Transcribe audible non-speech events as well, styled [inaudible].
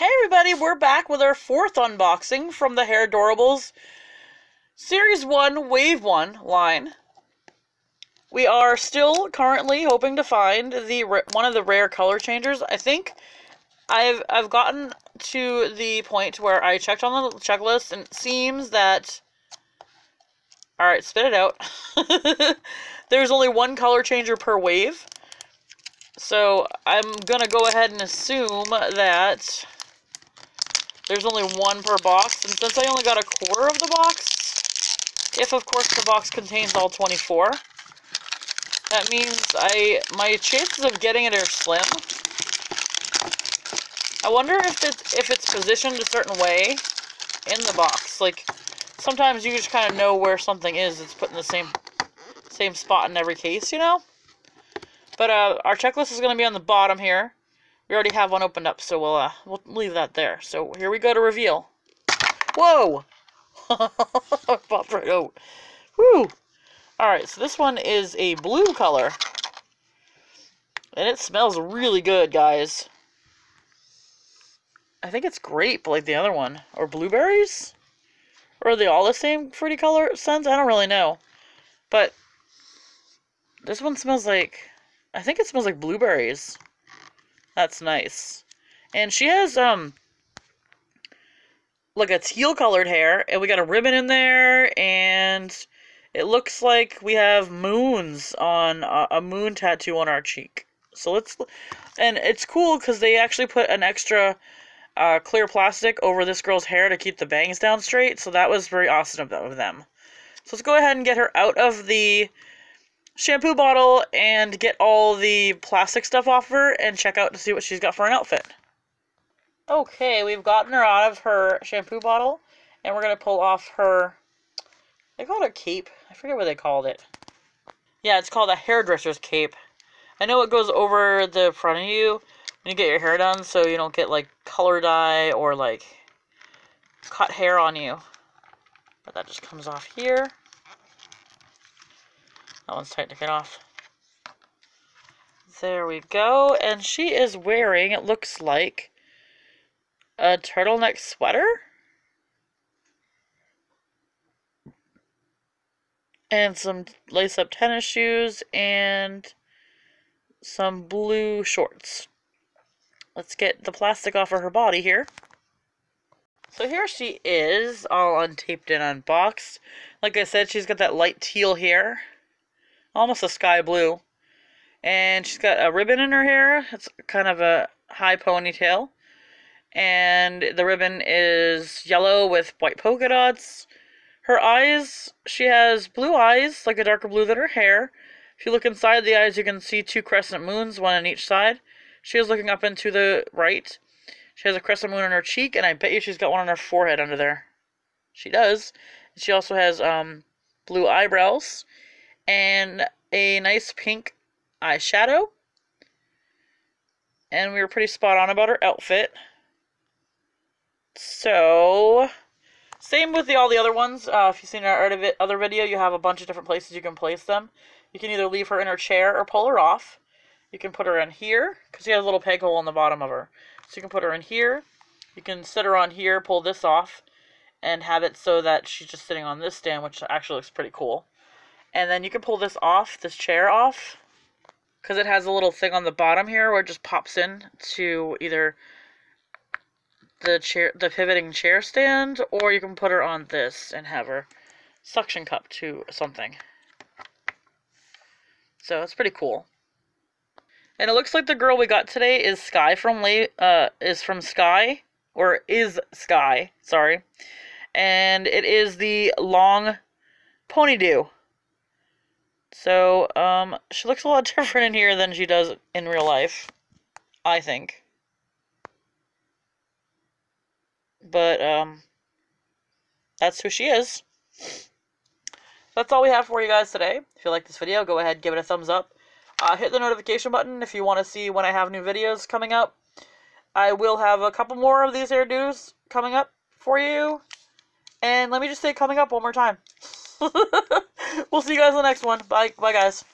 Hey everybody, we're back with our fourth unboxing from the Hair Adorables Series 1 Wave 1 line. We are still currently hoping to find the one of the rare color changers. I think I've I've gotten to the point where I checked on the checklist and it seems that Alright, spit it out. [laughs] There's only one color changer per wave. So I'm gonna go ahead and assume that there's only one per box, and since I only got a quarter of the box, if of course the box contains all 24, that means I my chances of getting it are slim. I wonder if it's if it's positioned a certain way in the box. Like sometimes you just kind of know where something is. It's put in the same same spot in every case, you know. But uh, our checklist is going to be on the bottom here. We already have one opened up, so we'll uh, we'll leave that there. So here we go to reveal. Whoa! [laughs] Popped right out. Whew! Alright, so this one is a blue color. And it smells really good, guys. I think it's grape, like the other one. Or blueberries? Or are they all the same fruity color scents? I don't really know. But this one smells like... I think it smells like blueberries. That's nice. And she has, um, like a teal colored hair, and we got a ribbon in there, and it looks like we have moons on uh, a moon tattoo on our cheek. So let's, and it's cool because they actually put an extra uh, clear plastic over this girl's hair to keep the bangs down straight. So that was very awesome of them. So let's go ahead and get her out of the shampoo bottle and get all the plastic stuff off her and check out to see what she's got for an outfit. Okay, we've gotten her out of her shampoo bottle and we're going to pull off her, they called it a cape. I forget what they called it. Yeah, it's called a hairdresser's cape. I know it goes over the front of you when you get your hair done so you don't get like color dye or like cut hair on you. But that just comes off here. That one's tight to get off. There we go. And she is wearing, it looks like, a turtleneck sweater. And some lace-up tennis shoes and some blue shorts. Let's get the plastic off of her body here. So here she is, all untaped and unboxed. Like I said, she's got that light teal hair almost a sky blue. And she's got a ribbon in her hair. It's kind of a high ponytail. And the ribbon is yellow with white polka dots. Her eyes, she has blue eyes, like a darker blue than her hair. If you look inside the eyes, you can see two crescent moons, one on each side. She is looking up into the right. She has a crescent moon on her cheek, and I bet you she's got one on her forehead under there. She does. She also has um, blue eyebrows and a nice pink eyeshadow. And we were pretty spot on about her outfit. So, same with the, all the other ones. Uh, if you've seen our other video, you have a bunch of different places you can place them. You can either leave her in her chair or pull her off. You can put her in here, because she has a little peg hole on the bottom of her. So you can put her in here. You can sit her on here, pull this off, and have it so that she's just sitting on this stand, which actually looks pretty cool. And then you can pull this off, this chair off, because it has a little thing on the bottom here where it just pops in to either the chair, the pivoting chair stand, or you can put her on this and have her suction cup to something. So it's pretty cool. And it looks like the girl we got today is Sky from late uh is from Sky or is Sky, sorry. And it is the long Pony Doo. So, um, she looks a lot [laughs] different in here than she does in real life. I think. But, um, that's who she is. That's all we have for you guys today. If you like this video, go ahead, and give it a thumbs up. Uh, hit the notification button if you want to see when I have new videos coming up. I will have a couple more of these Hairdooz coming up for you. And let me just say coming up one more time. [laughs] we'll see you guys in the next one. Bye, bye guys.